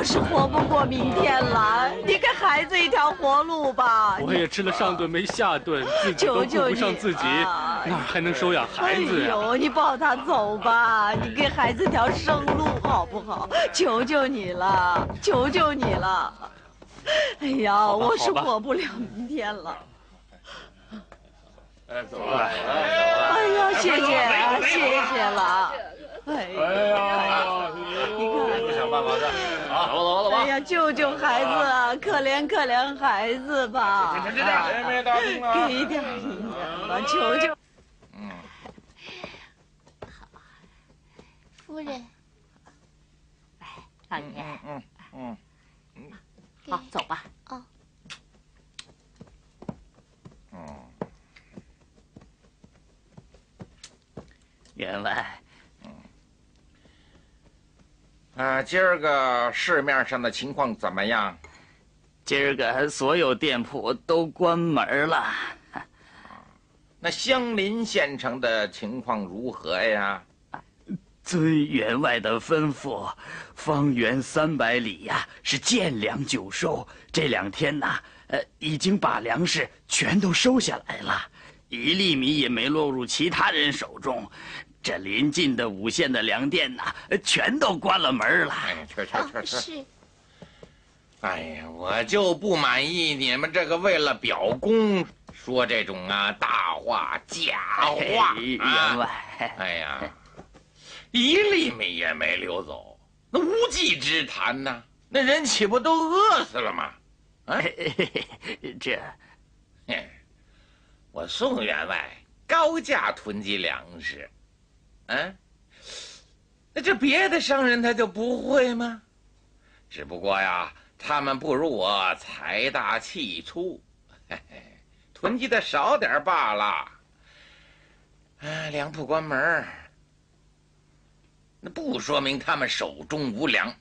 我是活不过明天了，你给孩子一条活路吧。我也吃了上顿没下顿，自己都顾不上自己，哪还能收养孩子呀？哎呦，你抱他走吧，你给孩子条生路好不好？求求你了，求求你了。哎呀，我是活不了明天了。哎，走了，哎呀，谢谢，谢谢了。哎呀，你看，想办法的，啊，走了走了哎呀，救救孩子啊，可怜可怜孩子吧！这这这，没打听了，给点银两吧，求求。嗯，好，夫人，来，老爷，嗯嗯嗯，好，走吧。哦，嗯，员外。啊，今儿个市面上的情况怎么样？今儿个所有店铺都关门了。那相邻县城的情况如何呀？遵员外的吩咐，方圆三百里呀是见粮就收。这两天呐，呃，已经把粮食全都收下来了，一粒米也没落入其他人手中。这临近的五县的粮店呐，全都关了门了。哎，去去去去！是。哎呀，我就不满意你们这个为了表功说这种啊大话假话。员外，哎呀，一粒米也没留走，那无稽之谈呐！那人岂不都饿死了吗？啊，这，我宋员外高价囤积粮食。嗯，那这别的商人他就不会吗？只不过呀，他们不如我财大气粗，嘿嘿，囤积的少点罢了。啊，粮铺关门，那不说明他们手中无粮，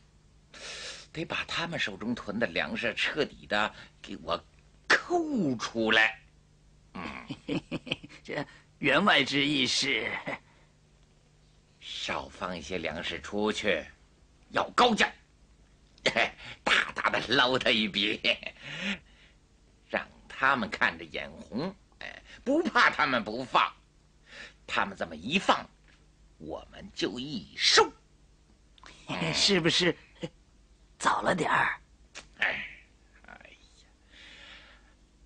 得把他们手中囤的粮食彻底的给我抠出来。嗯，这员外之意是？少放一些粮食出去，要高价，大大的捞他一笔，让他们看着眼红，哎，不怕他们不放，他们这么一放，我们就一收，是不是早了点儿？哎，哎呀，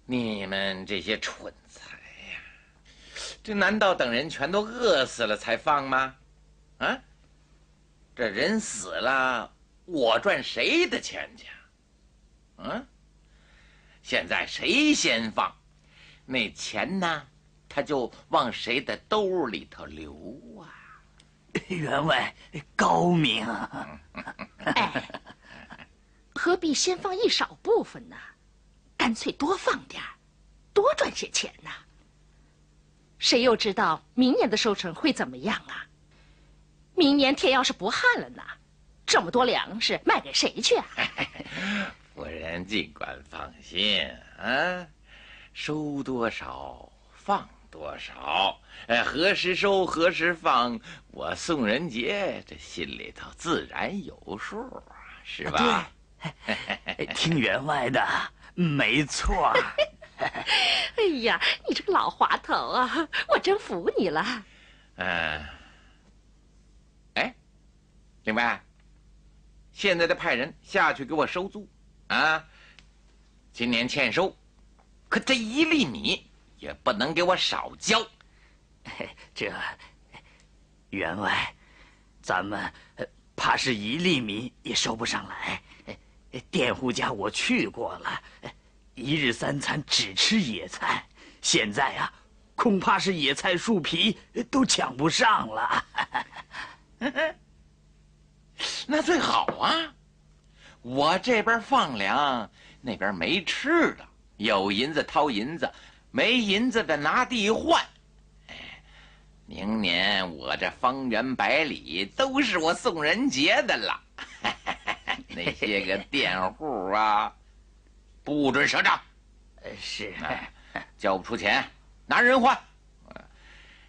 你们这些蠢材呀，这难道等人全都饿死了才放吗？啊！这人死了，我赚谁的钱去？嗯，现在谁先放，那钱呢，他就往谁的兜里头流啊！员外高明。哎，何必先放一少部分呢？干脆多放点多赚些钱呢。谁又知道明年的收成会怎么样啊？明年天要是不旱了呢？这么多粮食卖给谁去啊？夫人尽管放心啊，收多少放多少，哎，何时收何时放，我宋仁杰这心里头自然有数，是吧？对，听员外的，没错。哎呀，你这个老滑头啊，我真服你了。嗯。另外，现在得派人下去给我收租，啊，今年欠收，可这一粒米也不能给我少交。这员外，咱们怕是一粒米也收不上来。佃户家我去过了，一日三餐只吃野菜，现在啊，恐怕是野菜树皮都抢不上了。那最好啊！我这边放粮，那边没吃的，有银子掏银子，没银子的拿地换。哎，明年我这方圆百里都是我宋仁杰的了。那些个佃户啊，不准赊账。是，交不出钱，拿人换。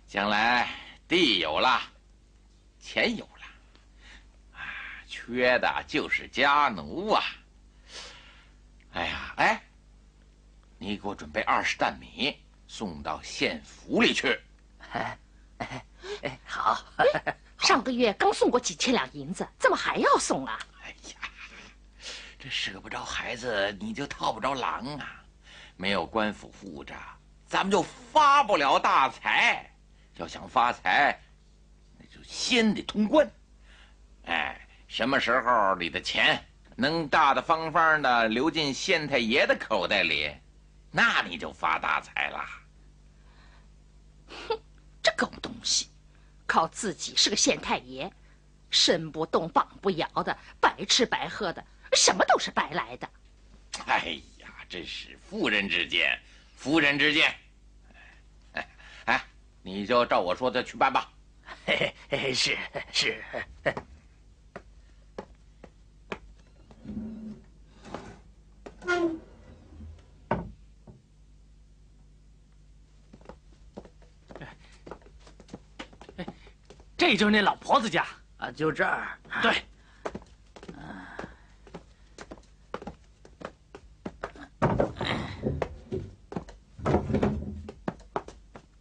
将来地有了，钱有。缺的就是家奴啊！哎呀，哎，你给我准备二十担米，送到县府里去。哎哎哎，好。上个月刚送过几千两银子，怎么还要送啊？哎呀，这舍不着孩子，你就套不着狼啊！没有官府护着，咱们就发不了大财。要想发财，那就先得通关。哎，什么时候你的钱能大大方方的流进县太爷的口袋里，那你就发大财了。哼，这狗东西，靠自己是个县太爷，身不动膀不摇的，白吃白喝的，什么都是白来的。哎呀，真是妇人之见，夫人之见。哎哎，你就照我说的去办吧。嘿嘿，是是。这就是那老婆子家啊，就这儿。对。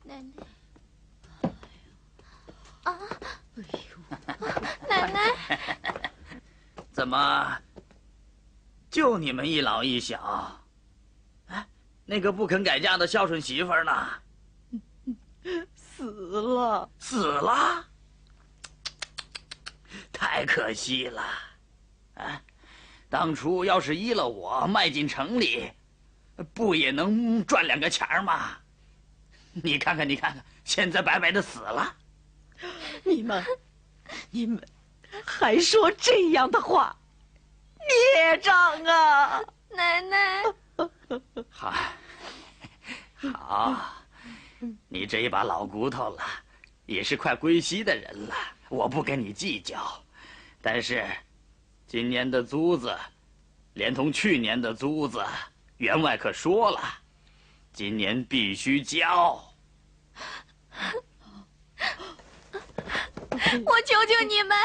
奶奶。啊！哎呦，奶奶。怎么？就你们一老一小？哎，那个不肯改嫁的孝顺媳妇呢？死了。死了。太可惜了，啊！当初要是依了我卖进城里，不也能赚两个钱儿吗？你看看，你看看，现在白白的死了。你们，你们还说这样的话，孽障啊！奶奶，好，好，你这一把老骨头了，也是快归西的人了，我不跟你计较。但是，今年的租子，连同去年的租子，员外可说了，今年必须交。我求求你们，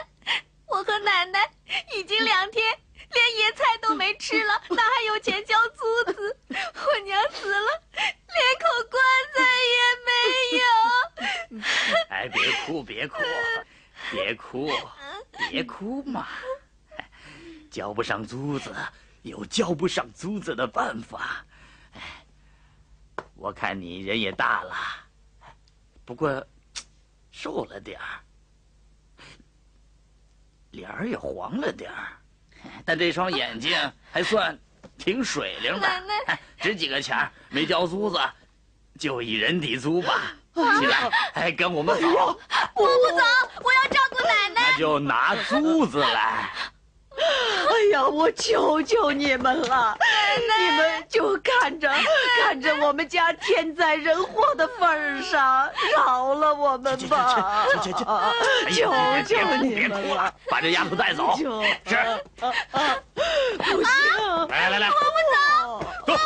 我和奶奶已经两天连野菜都没吃了，哪还有钱交租子？我娘死了，连口棺材也没有。哎，别哭，别哭，别哭。别哭嘛，交不上租子，有交不上租子的办法。我看你人也大了，不过瘦了点儿，脸儿也黄了点儿，但这双眼睛还算挺水灵的。值几个钱没交租子，就以人抵租吧。起来，哎，跟我们走。我不走，我要照顾奶奶。那就拿租子来。哎呀，我求求你们了，你们就看着看着我们家天灾人祸的份上，饶了我们吧。去去去，求求你们了，把这丫头带走。是。不行，来来来，我不走，我不走。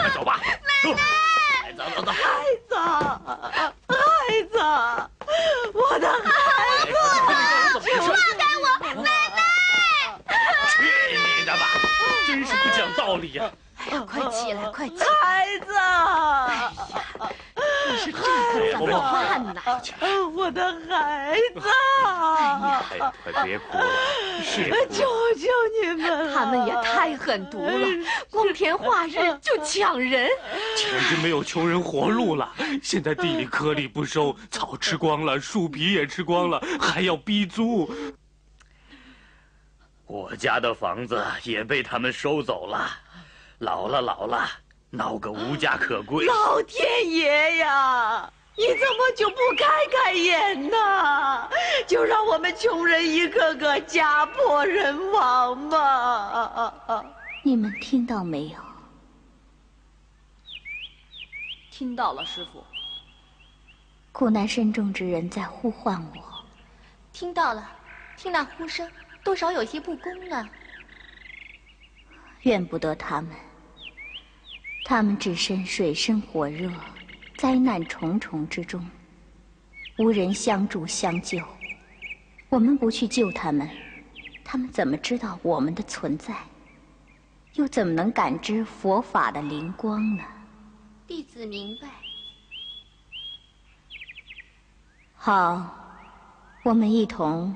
快走吧。奶奶，走走走。孩子，孩子，我的孩子，放开我，奶奶。去你的吧！真是不讲道理呀！哎呀，快起来，快起来！孩子，哎呀，你是真可怎么办呢？我的孩子！哎呀，快别哭了！求求你们他们也太狠毒了，光天化日就抢人，简直没有穷人活路了。现在地里颗粒不收，草吃光了，树皮也吃光了，还要逼租。我家的房子也被他们收走了，老了老了，闹个无家可归。老天爷呀，你怎么就不开开眼呢？就让我们穷人一个个家破人亡吧！你们听到没有？听到了，师傅。苦难深重之人在呼唤我。听到了，听那呼声。多少有些不公了，怨不得他们。他们置身水深火热、灾难重重之中，无人相助相救。我们不去救他们，他们怎么知道我们的存在？又怎么能感知佛法的灵光呢？弟子明白。好，我们一同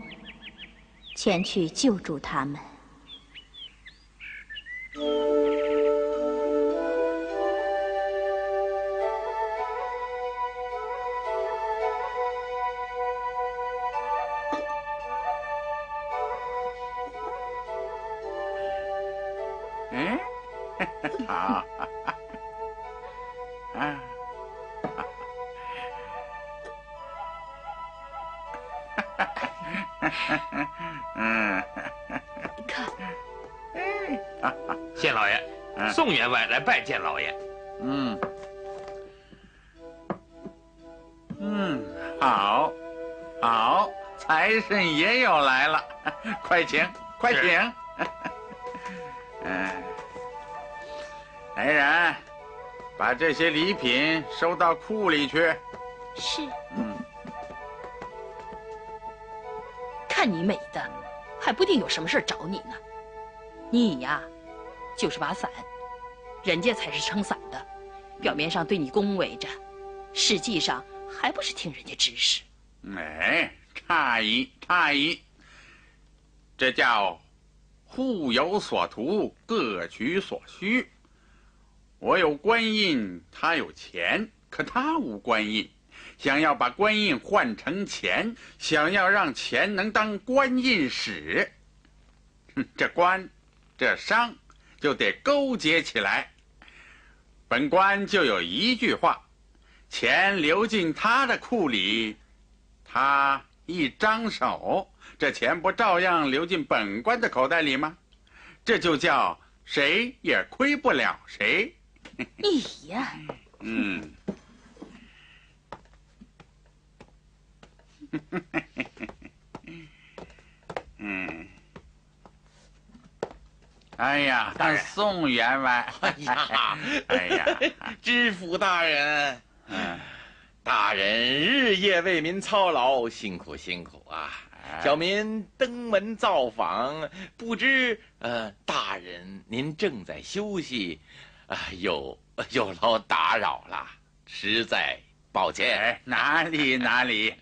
前去救助他们。嗯，好，宋员外来拜见老爷。嗯，嗯，好，好，财神爷又来了，快请，快请。嗯，来人，把这些礼品收到库里去。是。嗯，看你美的，还不定有什么事找你呢。你呀，就是把伞，人家才是撑伞的，表面上对你恭维着，实际上还不是听人家指使。哎，诧异，诧异，这叫互有所图，各取所需。我有官印，他有钱，可他无官印，想要把官印换成钱，想要让钱能当官印使，哼，这官，这商就得勾结起来。本官就有一句话：钱流进他的库里，他一张手，这钱不照样流进本官的口袋里吗？这就叫谁也亏不了谁。哎呀，嗯，嗯，哎呀，大人。宋员外，哎呀，哎呀，知府大人，嗯，大人日夜为民操劳，辛苦辛苦啊！小民登门造访，不知呃，大人您正在休息，啊、有有劳打扰了，实在抱歉。哎，哪里哪里，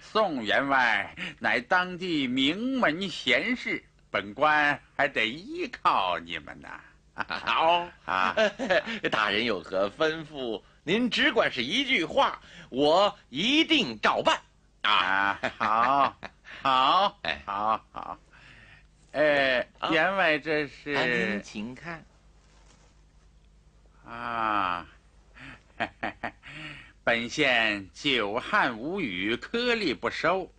宋员外乃当地名门贤士，本官还得依靠你们呢。好啊，大人有何吩咐？您只管是一句话，我一定照办。啊，啊，好，好哎，好，好。哎，啊员外这啊是您请看。啊，本县久旱无雨，颗粒不收。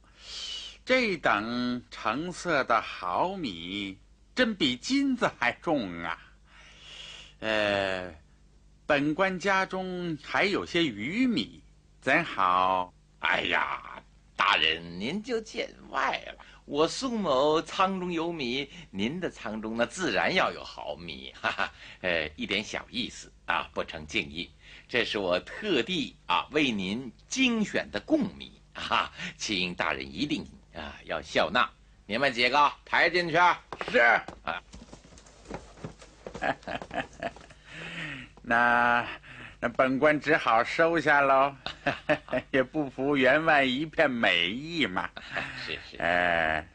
这等成色的好米，真比金子还重啊！呃，本官家中还有些余米，怎好？哎呀，大人您就见外了。我宋某仓中有米，您的仓中呢自然要有好米，哈哈。呃，一点小意思啊，不成敬意。这是我特地啊为您精选的贡米啊，请大人一定啊要笑纳。你们几个抬进去。是啊，那那本官只好收下喽，也不服员外一片美意嘛。是是。哎，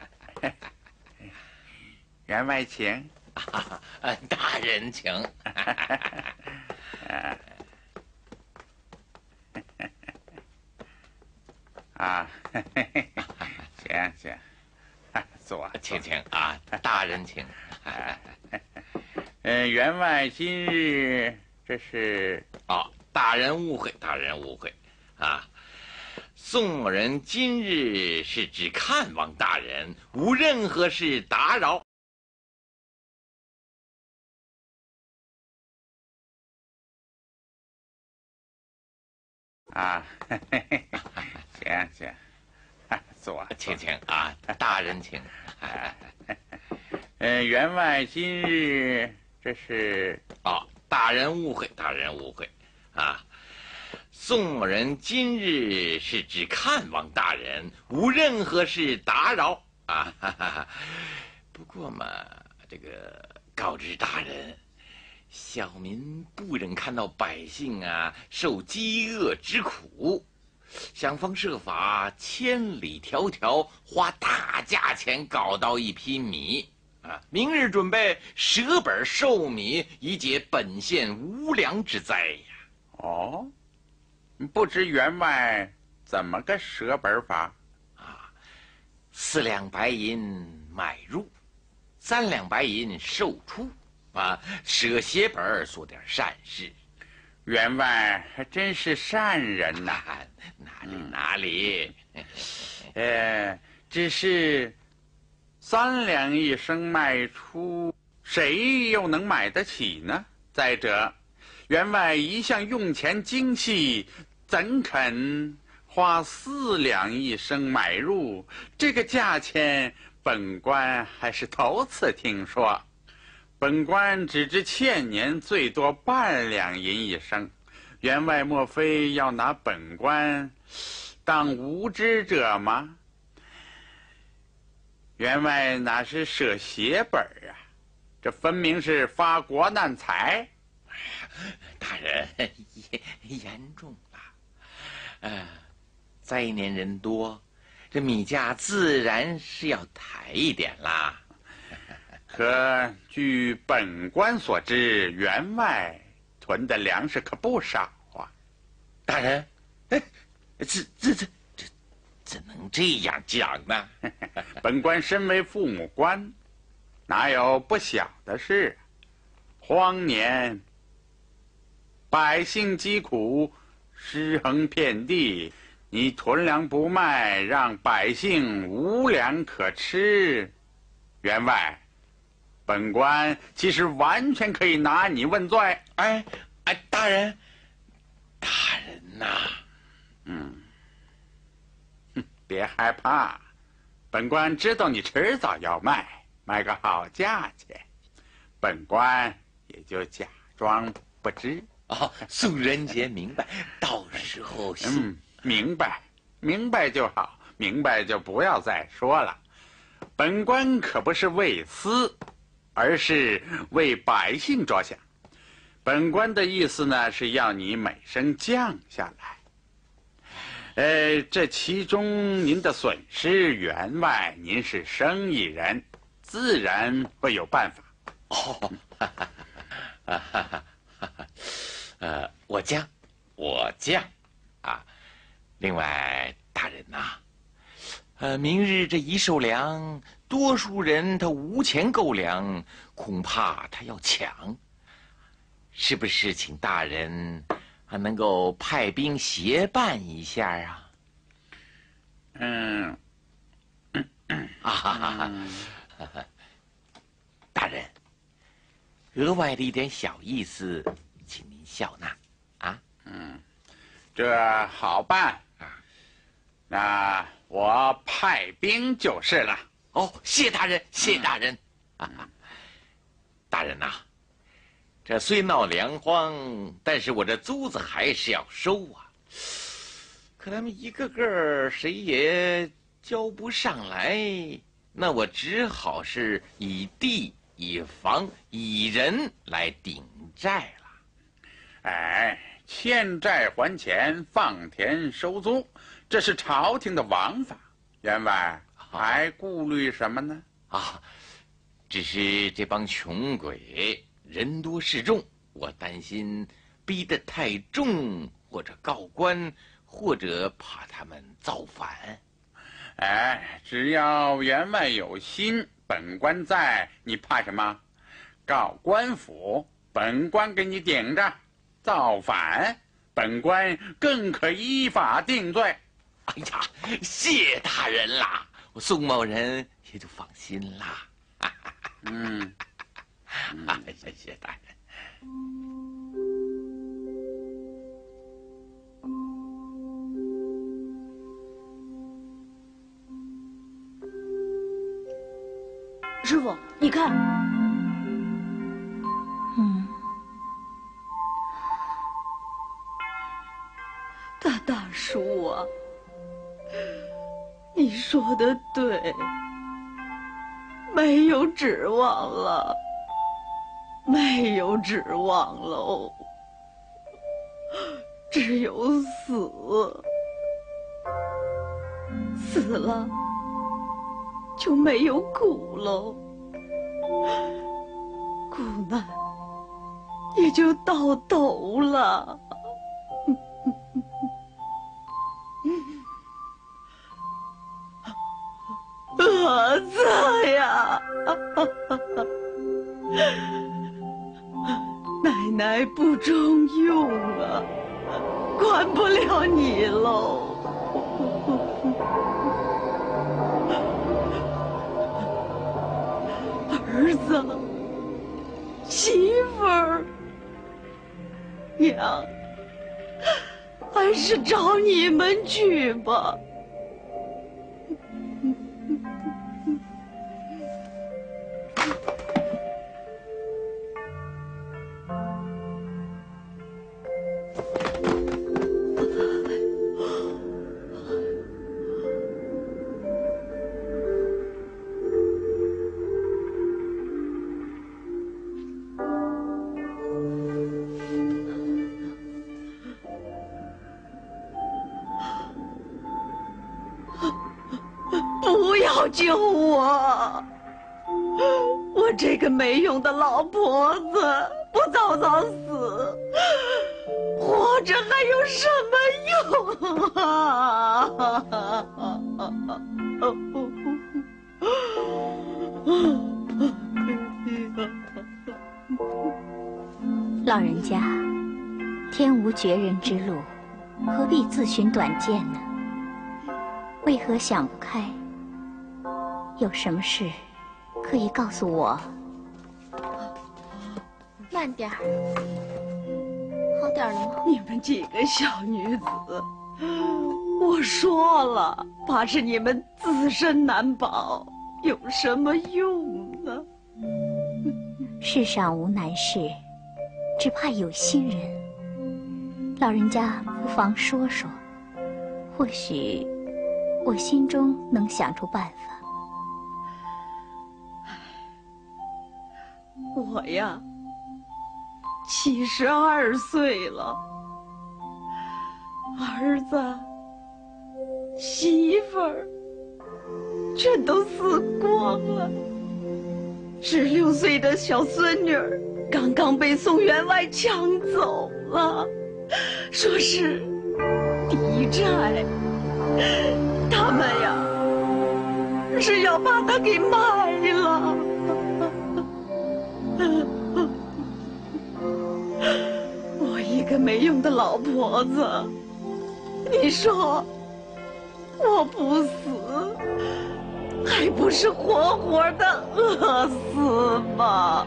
员外请。啊，大人请。啊，行行，坐，请请啊，大人请。呃，员外今日这是哦，大人误会，大人误会，啊，宋某人今日是只看望大人，无任何事打扰。啊，行行，坐，请请啊，大人请。呃，员外今日这是？哦，大人误会，大人误会，啊，宋某人今日是只看望大人，无任何事打扰。啊。哈哈哈。不过嘛，这个告知大人，小民不忍看到百姓啊受饥饿之苦，想方设法千里迢迢花大价钱搞到一批米啊，明日准备舍本售米，以解本县无粮之灾呀。哦，不知员外怎么个舍本法？啊，四两白银买入，三两白银售出，啊，舍血本做点善事。员外还真是善人呐！哪里哪里？呃，只是三两一升卖出，谁又能买得起呢？再者，员外一向用钱精细，怎肯花四两一升买入？这个价钱，本官还是头次听说。本官只知欠年最多半两银一升，员外莫非要拿本官当无知者吗？员外哪是舍血本啊？这分明是发国难财！大人严严重了，呃，灾年人多，这米价自然是要抬一点啦。可据本官所知，员外囤的粮食可不少啊！大人，哎，这这这这怎能这样讲呢？本官身为父母官，哪有不晓的事？荒年，百姓疾苦，尸横遍地，你囤粮不卖，让百姓无粮可吃，员外。本官其实完全可以拿你问罪。哎，哎，大人，大人呐，嗯，哼，别害怕，本官知道你迟早要卖，卖个好价钱，本官也就假装不知。哦，宋仁杰明白，到时候嗯，明白，明白就好，明白就不要再说了。本官可不是为私。而是为百姓着想，本官的意思呢是要你每声降下来。呃，这其中您的损失，员外您是生意人，自然会有办法。哦，哈哈哈哈，呃，我降，我降，啊，另外大人呐，呃，明日这一售粮。多数人他无钱购粮，恐怕他要抢。是不是请大人还能够派兵协办一下啊？嗯，啊哈哈哈！大人，额外的一点小意思，请您笑纳。啊，嗯，这好办啊。那我派兵就是了。哦，谢大人，谢大人，啊，大人呐，这虽闹粮荒，但是我这租子还是要收啊。可他们一个个谁也交不上来，那我只好是以地、以房、以人来顶债了。哎，欠债还钱，放田收租，这是朝廷的王法，员外。还顾虑什么呢？啊，只是这帮穷鬼人多势众，我担心逼得太重，或者告官，或者怕他们造反。哎，只要员外有心，本官在，你怕什么？告官府，本官给你顶着；造反，本官更可依法定罪。哎呀，谢大人啦！宋某人也就放心啦。嗯，谢谢大人。师傅，你看，嗯，大大叔啊。你说的对，没有指望了，没有指望喽，只有死，死了就没有苦喽，苦难也就到头了。儿子呀，奶奶不中用啊，管不了你喽。儿子，媳妇儿，娘，还是找你们去吧。救我！我这个没用的老婆子，不早早死，活着还有什么用啊？老人家，天无绝人之路，何必自寻短见呢？为何想不开？有什么事可以告诉我？慢点儿，好点了吗？你们几个小女子，我说了，怕是你们自身难保，有什么用呢？世上无难事，只怕有心人。老人家不妨说说，或许我心中能想出办法。我呀，七十二岁了，儿子、媳妇儿全都死光了。十六岁的小孙女儿刚刚被宋员外抢走了，说是抵债。他们呀，是要把她给卖了。个没用的老婆子，你说我不死，还不是活活的饿死吗？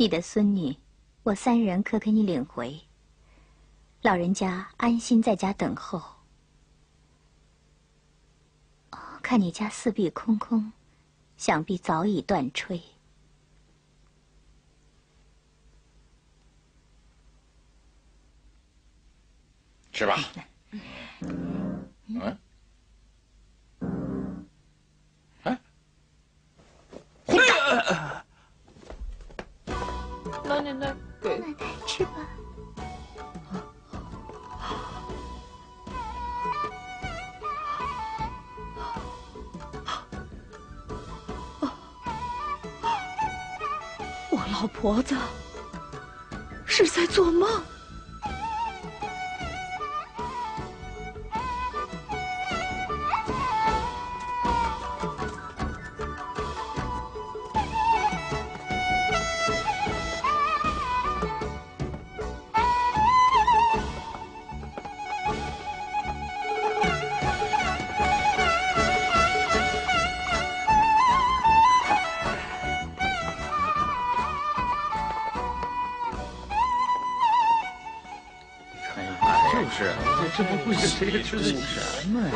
你的孙女，我三人可给你领回。老人家安心在家等候。哦看你家四壁空空，想必早已断炊。是吧？嗯。我老么贵的谁吃？什么呀？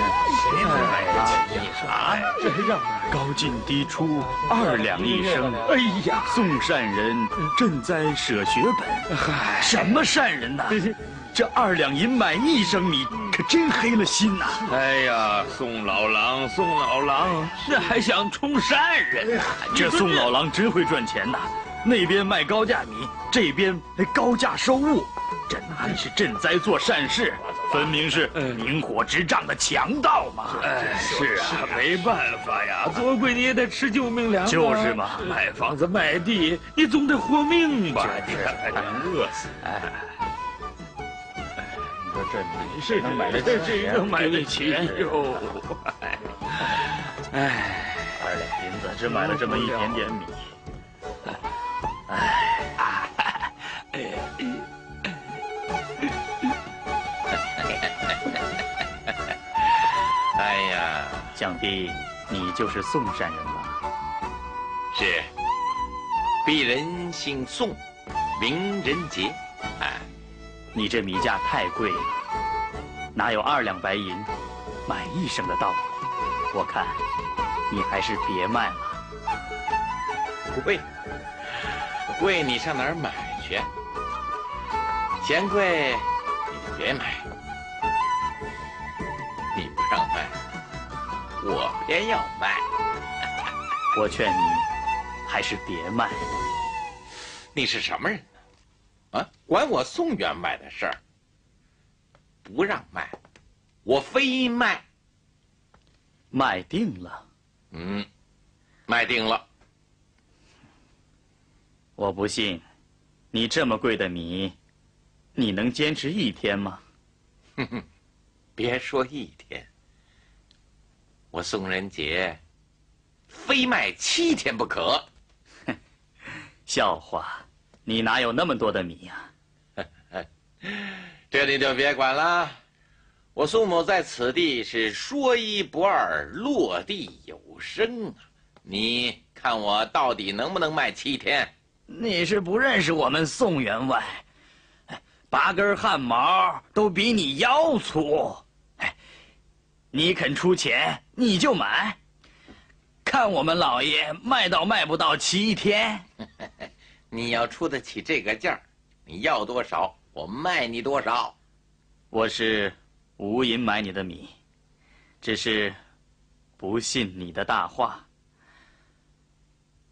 谁买得起啊？这还让高进低出，二两一升。哎呀，送善人赈灾舍血本。嗨，什么善人呐？这二两银买一升米，可真黑了心呐！哎呀，宋老狼，宋老狼，那还想充善人？这宋老狼真会赚钱呐！那边卖高价米，这边高价收物，这哪里是赈灾做善事，分明是明火执仗的强盗嘛！哎，是啊，没办法呀，做鬼你也得吃救命粮。就是嘛，卖房子卖地，你总得活命吧？这还能饿死？哎，你说这米是能买得这起？谁能买得起哟？哎，二两银子只买了这么一点点米。哎哎想必你就是宋善人吧？是，鄙人姓宋，名仁杰。哎，你这米价太贵了，哪有二两白银买一升的道理？我看你还是别卖了。贵，贵你上哪儿买去？嫌贵你就别买。你不让卖，我偏要卖。我劝你还是别卖。你是什么人呢？啊，管我宋员外的事儿，不让卖，我非卖。卖定了。嗯，卖定了。我不信，你这么贵的米，你能坚持一天吗？哼哼，别说一天，我宋仁杰非卖七天不可。哼笑话，你哪有那么多的米呀、这你就别管了。我宋某在此地是说一不二，落地有声啊！你看我到底能不能卖七天？你是不认识我们宋员外，八根汗毛都比你腰粗。哎，你肯出钱，你就买。看我们老爷卖到卖不到七天，你要出得起这个价，你要多少我卖你多少。我是无银买你的米，只是不信你的大话。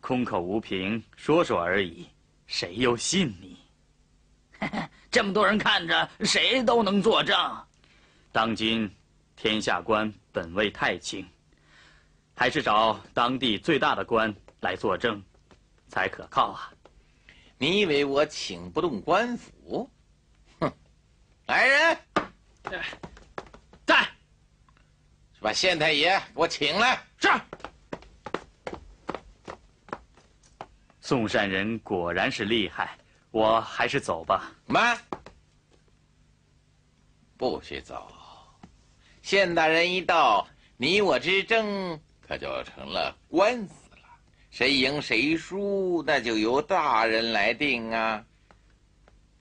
空口无凭，说说而已，谁又信你？这么多人看着，谁都能作证。当今天下官本位太轻，还是找当地最大的官来作证，才可靠啊！你以为我请不动官府？哼！来人，在，把县太爷给我请来。是。宋善人果然是厉害，我还是走吧。慢，不许走。县大人一到，你我之争可就成了官司了，谁赢谁输，那就由大人来定啊。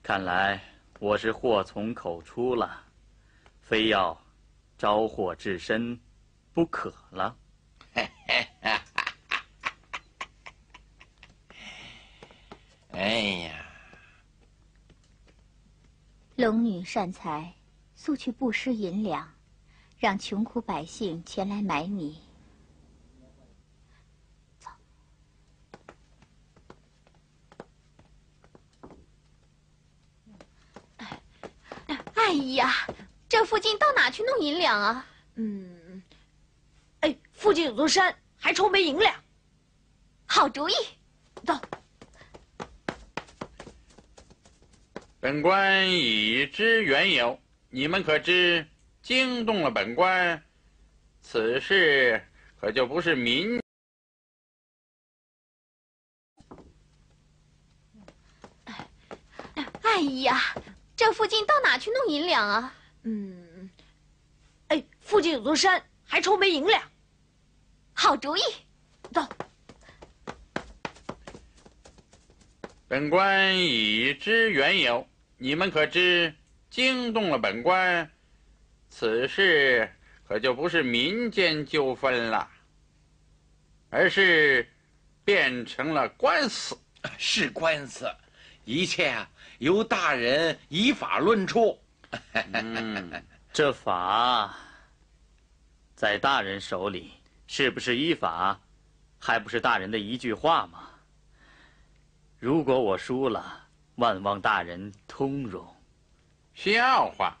看来我是祸从口出了，非要招祸至身不可了。哎呀，龙女善财，速去布施银两，让穷苦百姓前来买米。哎呀，这附近到哪去弄银两啊？嗯，哎，附近有座山，还愁没银两。好主意，走。本官已知缘由，你们可知惊动了本官，此事可就不是民。哎呀，这附近到哪去弄银两啊？嗯，哎，附近有座山，还愁没银两。好主意，走。本官已知缘由，你们可知惊动了本官，此事可就不是民间纠纷了，而是变成了官司。是官司，一切啊由大人依法论处。嗯，这法在大人手里，是不是依法，还不是大人的一句话吗？如果我输了，万望大人通融。笑话！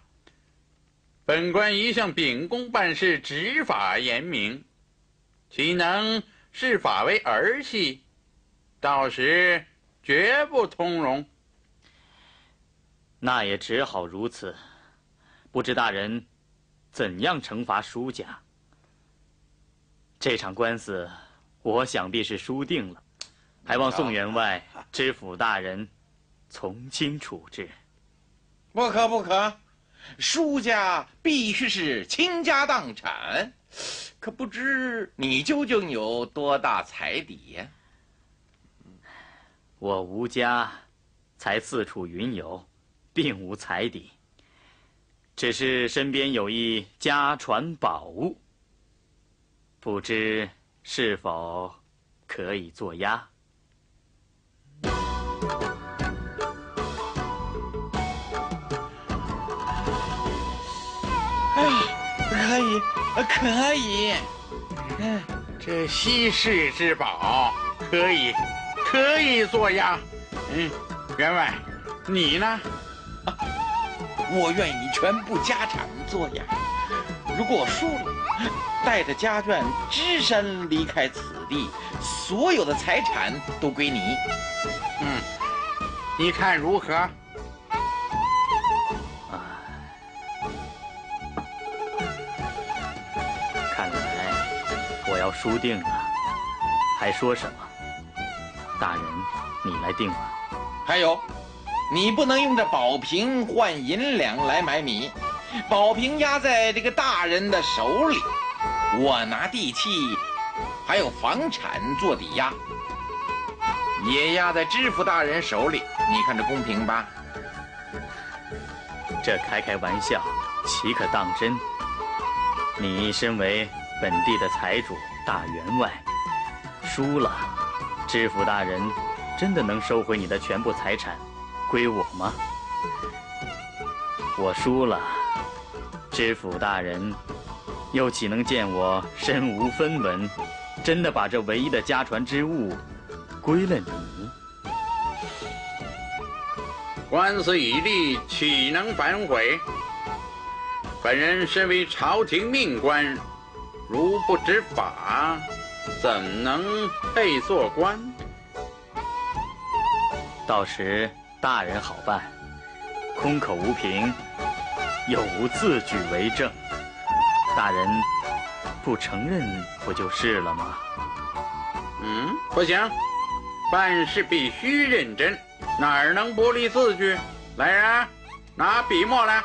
本官一向秉公办事，执法严明，岂能视法为儿戏？到时绝不通融。那也只好如此。不知大人怎样惩罚舒家？这场官司，我想必是输定了，还望宋员外、知府大人从轻处置。不可不可，输家必须是倾家荡产。可不知你究竟有多大财底呀？我吴家，才四处云游，并无财底。只是身边有一家传宝物，不知是否可以做押？以，可以。嗯，这稀世之宝，可以。可以做呀，嗯，员外，你呢？啊，我愿意全部家产做呀。如果我输了，带着家眷只身离开此地，所有的财产都归你。嗯，你看如何？要输定了，还说什么？大人，你来定吧。还有，你不能用这宝瓶换银两来买米，宝瓶压在这个大人的手里，我拿地契还有房产做抵押，也压在知府大人手里。你看这公平吧？这开开玩笑，岂可当真？你身为本地的财主大员外，输了。知府大人，真的能收回你的全部财产，归我吗？我输了，知府大人，又岂能见我身无分文，真的把这唯一的家传之物归了你？官司已立，岂能反悔？本人身为朝廷命官，如不执法。怎能配做官？到时大人好办，空口无凭，有无字据为证，大人不承认不就是了吗？嗯，不行，办事必须认真，哪儿能不立字据？来人，拿笔墨来。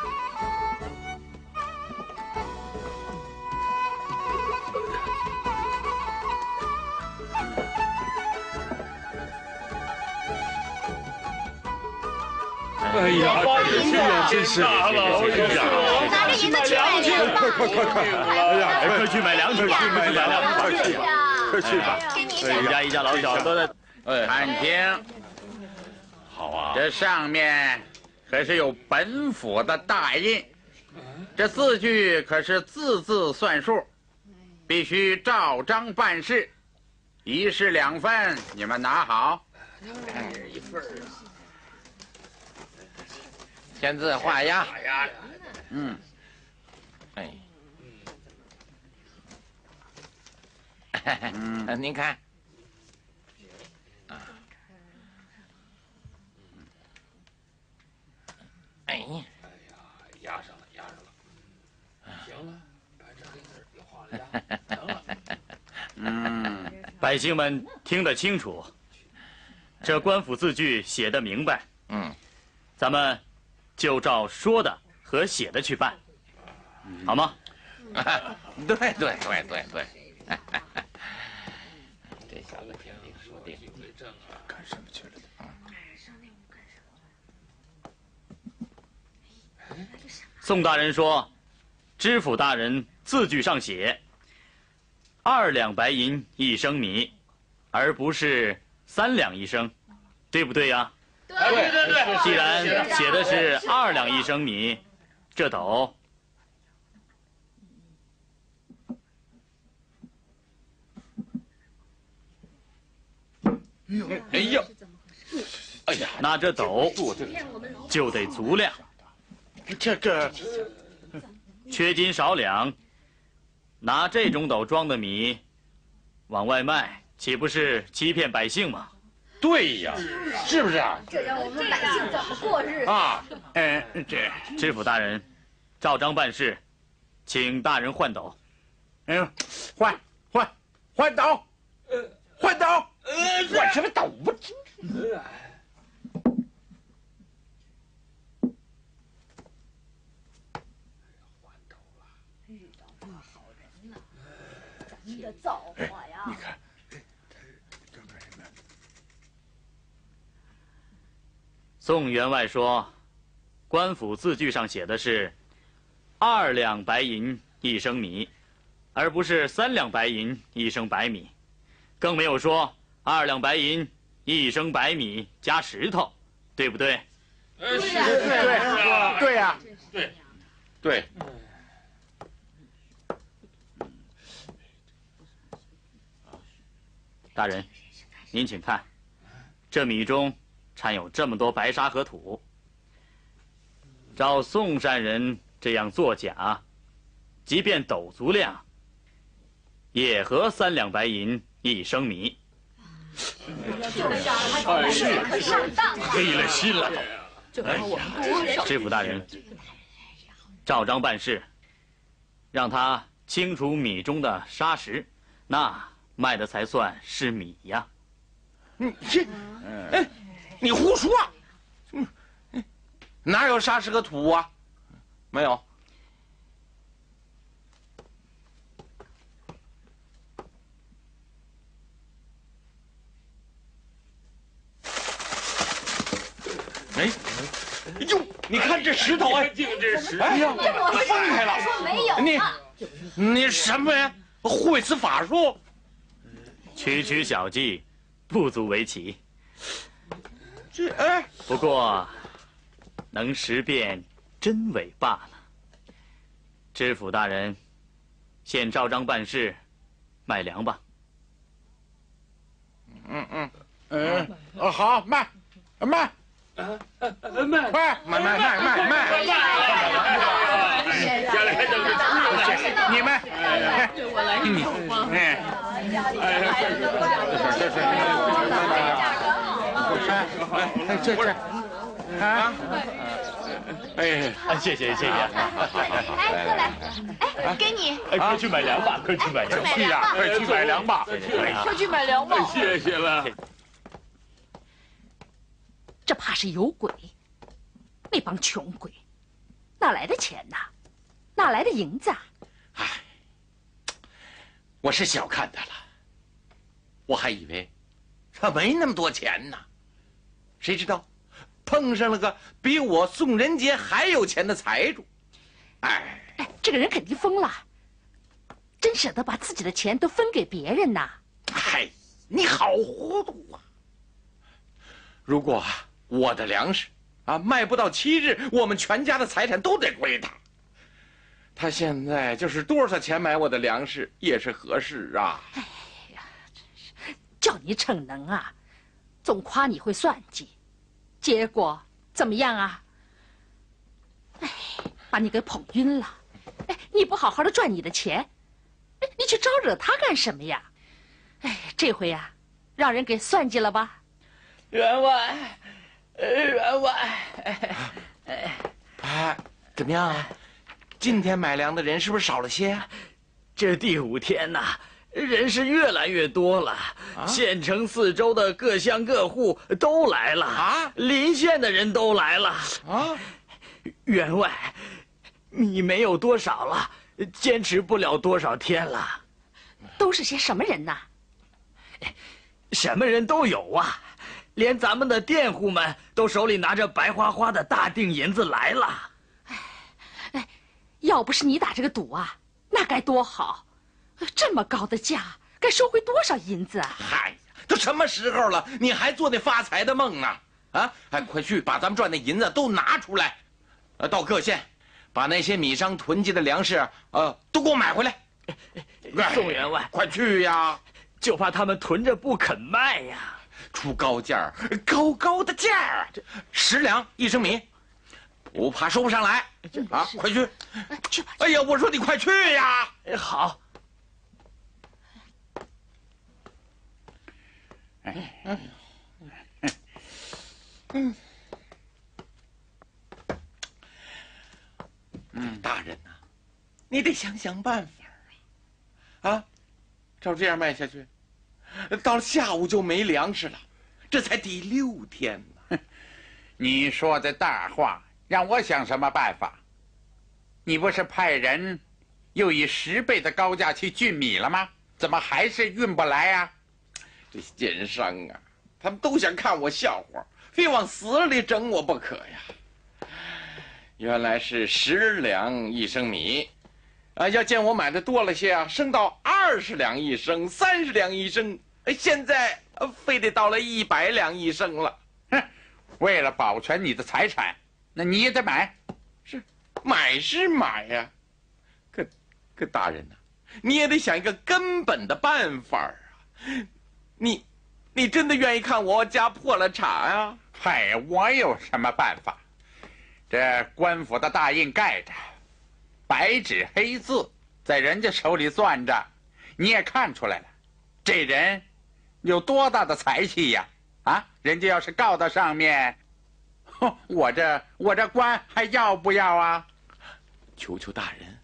哎呀，真是大了！拿着银子去买粮吧！快快快快！哎呀，快去买粮食，去买粮去，快去吧，快去吧！一家一家老小都在。看清，好啊！这上面可是有本府的大印，这字据可是字字算数，必须照章办事。一式两份，你们拿好。一份啊。签字画押，嗯，哎，嗯，您看，啊，哎。呀，压上了，压上了，行了，把这黑字给画了，行了，嗯，百姓们听得清楚，这官府字句写得明白，嗯，咱们。就照说的和写的去办。好吗？对对对对对。这小子天命说定干什么去了？宋大人说知府大人字据上写二两白银一升米而不是三两一升对不对呀？对对对既然写的是二两一升米这斗哎呀哎呀那这斗就得足量这这缺斤少两拿这种斗装的米往外卖岂不是欺骗百姓吗对呀是不是啊？这让我们百姓怎么过日子？啊哎这知府大人照章办事请大人换斗。哎呦换换换斗换什么斗不知道遇到不好人呐。你的造化宋员外说：“官府字据上写的是二两白银一升米，而不是三两白银一升白米，更没有说二两白银一升白米加石头，对不对？”是啊，对呀，对呀，对，对。大人，您请看，这米中。掺有这么多白沙和土，照宋山人这样作假，即便斗足量，也合三两白银一升米。是啊，是上当了。黑了心了。哎呀，知府大人，照章办事，让他清除米中的砂石，那卖的才算是米呀。嗯这，哎。你胡说！哪有沙石和土啊？没有。哎呦你看这石头哎这这石头分开了你你什么呀？会此法术？区区小技不足为奇。这哎。不过能识辨真伪罢了。知府大人现照章办事卖粮吧。嗯嗯。嗯好卖卖。卖。卖卖你们哎哎，来，这这。啊！哎，谢谢谢谢，哎，过来，哎，给你，哎，快去买粮吧，快去买粮，去呀，快去买粮吧，快去买粮吧，谢谢了。这怕是有鬼，那帮穷鬼，哪来的钱呐？哪来的银子？哎，我是小看他了，我还以为他没那么多钱呢。谁知道碰上了个比我宋仁杰还有钱的财主。哎，哎，这个人肯定疯了，真舍得把自己的钱都分给别人呐？嗨，你好糊涂啊！如果我的粮食啊卖不到七日，我们全家的财产都得归他。他现在就是多少钱买我的粮食也是合适啊！哎呀，真是叫你逞能啊，总夸你会算计，结果怎么样啊？哎，把你给捧晕了。哎，你不好好的赚你的钱，哎，你去招惹他干什么呀？哎，这回呀，让人给算计了吧？员外，员外，哎，怎么样啊？今天买粮的人是不是少了些？这第五天呐，人是越来越多了。县城四周的各乡各户都来了啊，邻县的人都来了啊。员外，你没有多少了，坚持不了多少天了。都是些什么人呐？什么人都有啊，连咱们的佃户们都手里拿着白花花的大锭银子来了。哎要不是你打这个赌啊，那该多好！这么高的价，该收回多少银子啊？嗨呀，都什么时候了，你还做那发财的梦呢？啊，哎，快去把咱们赚的银子都拿出来，呃，到各县，把那些米商囤积的粮食，呃，都给我买回来。宋员外，快去呀！就怕他们囤着不肯卖呀，出高价儿，高高的价儿，十两一升米，不怕收不上来啊！快去！去吧。哎呀，我说你快去呀！好。哎，嗯，嗯，大人呐、你得想想办法啊！啊，照这样卖下去，到了下午就没粮食了，这才第六天呢。你说的大话，让我想什么办法？你不是派人又以十倍的高价去运米了吗？怎么还是运不来呀、这奸商啊，他们都想看我笑话，非往死里整我不可呀！原来是十两一升米，啊，要见我买的多了些啊，升到二十两一升，三十两一升，现在非得到了一百两一升了。哼，为了保全你的财产，那你也得买。是，买是买呀、可可大人呐、你也得想一个根本的办法啊！你，你真的愿意看我家破了产啊？嗨，我有什么办法？这官府的大印盖着，白纸黑字在人家手里攥着，你也看出来了，这人有多大的才气呀！啊，人家要是告到上面，哼，我这我这官还要不要啊？求求大人，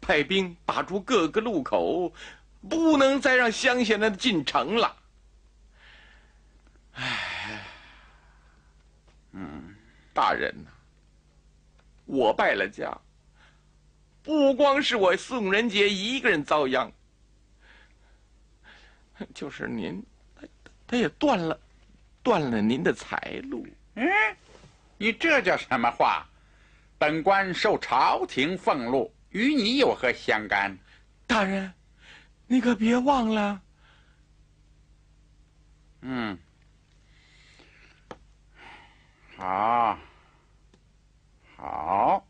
派兵把住各个路口，不能再让乡下人进城了。唉，嗯，大人呐、我败了家，不光是我宋仁杰一个人遭殃，就是您，他他也断了，断了您的财路。嗯，你这叫什么话？本官受朝廷俸禄，与你有何相干？大人，你可别忘了。嗯，好，好，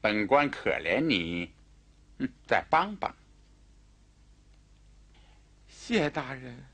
本官可怜你，嗯，再帮帮。谢大人。